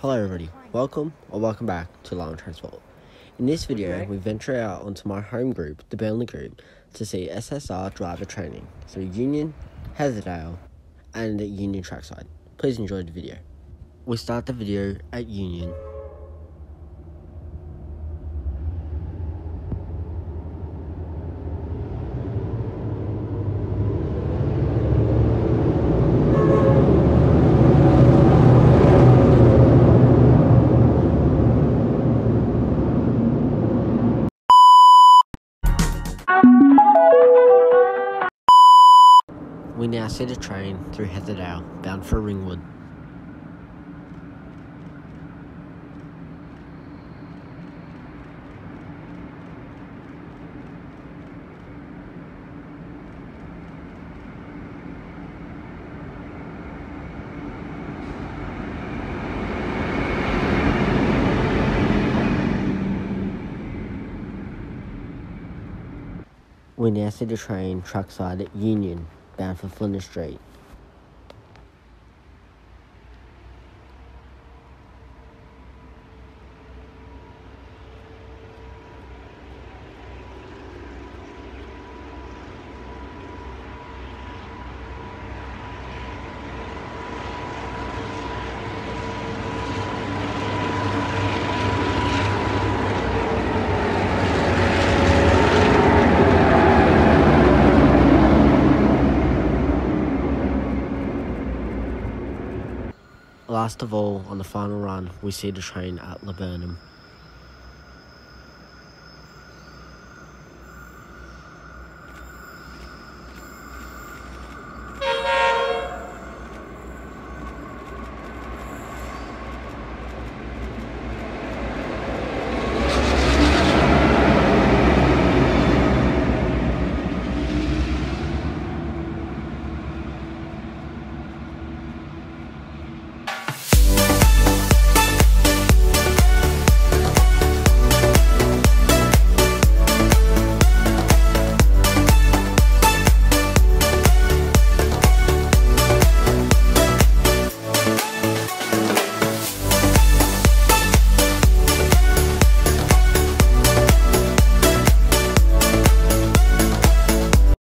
Hello everybody, welcome or welcome back to Llama Transport. In this video, we venture out onto my home group, the Burnley Group, to see SSR driver training through Union, Heatherdale, and Union Trackside. Please enjoy the video. We start the video at Union. We now see the train through Heatherdale, bound for Ringwood. We now see the train trackside at Union, bound for Flinders Street. Last of all, on the final run, we see the train at Laburnum.